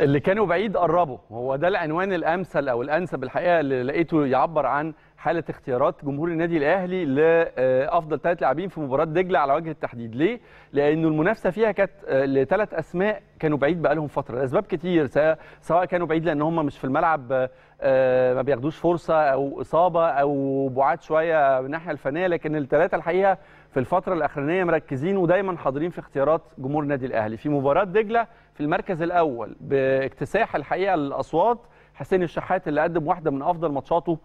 اللي كانوا بعيد قربوا. هو ده العنوان الأمثل أو الأنسب الحقيقة اللي لقيته يعبر عن حالة اختيارات جمهور النادي الأهلي لأفضل ثلاث لاعبين في مباراة دجلة على وجه التحديد. ليه؟ لأنه المنافسة فيها كانت لثلاث أسماء كانوا بعيد بقالهم فترة. لأسباب كتير سواء كانوا بعيد لأن هم مش في الملعب ما بياخدوش فرصة أو إصابة أو بعاد شوية من الناحية الفنية. لكن الثلاثه الحقيقة في الفترة الأخرانية مركزين ودايما حاضرين في اختيارات جمهور النادي الأهلي. في مباراة دجلة في المركز الأول باكتساح الحقيقة الاصوات حسين الشحات اللي قدم واحدة من أفضل ماتشاته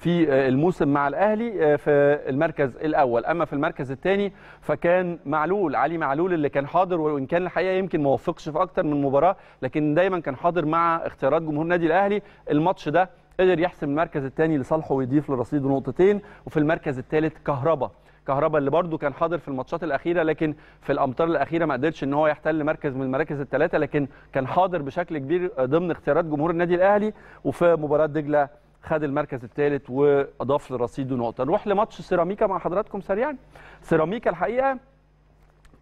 في الموسم مع الأهلي في المركز الأول. أما في المركز الثاني فكان معلول علي معلول اللي كان حاضر وإن كان الحقيقة يمكن ما وفقش في أكتر من مباراة لكن دايما كان حاضر مع اختيارات جمهور النادي الأهلي. الماتش ده قدر يحسم المركز الثاني لصالحه ويضيف لرصيده نقطتين. وفي المركز الثالث كهربا. كهربا اللي برده كان حاضر في الماتشات الأخيرة لكن في الامتار الأخيرة ما قدرش إن هو يحتل مركز من المراكز الثلاثة لكن كان حاضر بشكل كبير ضمن اختيارات جمهور النادي الأهلي. وفي مباراة دجلة خد المركز الثالث وأضاف لرصيده نقطة. نروح لماتش سيراميكا مع حضراتكم سريعا. سيراميكا الحقيقة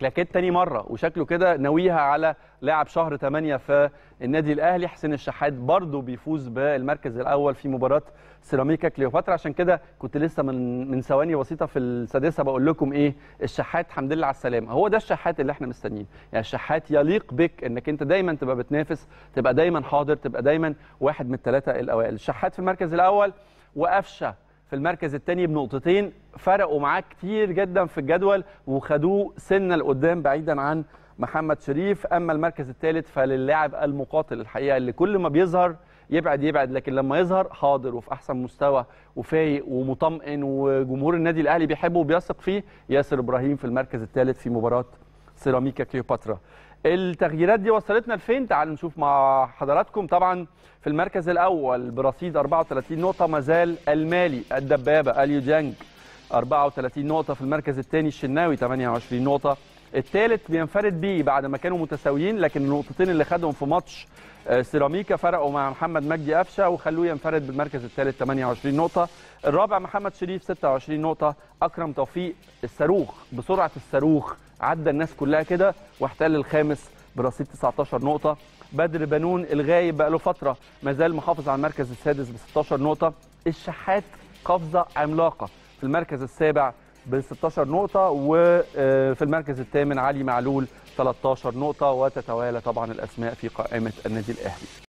كلاكيت تاني مرة وشكله كده ناويها على لاعب شهر 8 في النادي الأهلي حسين الشحات برضه بيفوز بالمركز الأول في مباراة سيراميكا كليوباترا. عشان كده كنت لسه من من ثواني بسيطة في السادسة بقول لكم إيه الشحات الحمد لله على السلامة. هو ده الشحات اللي إحنا مستنيين. يعني الشحات يليق بك إنك أنت دايما تبقى بتنافس تبقى دايما حاضر تبقى دايما واحد من الثلاثة الأوائل. الشحات في المركز الأول وقفشة في المركز الثاني بنقطتين فرقوا معاه كتير جدا في الجدول وخدوه سنة لقدام بعيدا عن محمد شريف. أما المركز الثالث فللاعب المقاتل الحقيقة اللي كل ما بيظهر يبعد يبعد لكن لما يظهر حاضر وفي أحسن مستوى وفايق ومطمئن وجمهور النادي الأهلي بيحبه وبيثق فيه ياسر إبراهيم في المركز الثالث في مباراة سيراميكا كليوباترا. التغييرات دي وصلتنا لفين؟ تعالوا نشوف مع حضراتكم. طبعا في المركز الأول برصيد 34 نقطة ما زال المالي الدبابة أليو ديانج 34 نقطة في المركز الثاني الشناوي 28 نقطة. الثالث بينفرد بيه بعد ما كانوا متساويين لكن النقطتين اللي خدهم في ماتش سيراميكا فرقوا مع محمد مجدي قفشة وخلوه ينفرد بالمركز الثالث 28 نقطة. الرابع محمد شريف 26 نقطة. أكرم توفيق الصاروخ بسرعة الصاروخ. عدى الناس كلها كده واحتل الخامس برصيد 19 نقطة. بدر بنون الغايب بقى له فترة ما زال محافظ على المركز السادس ب 16 نقطة. الشحات قفزة عملاقة في المركز السابع ب 16 نقطة وفي المركز الثامن علي معلول 13 نقطة وتتوالى طبعا الأسماء في قائمة النادي الأهلي.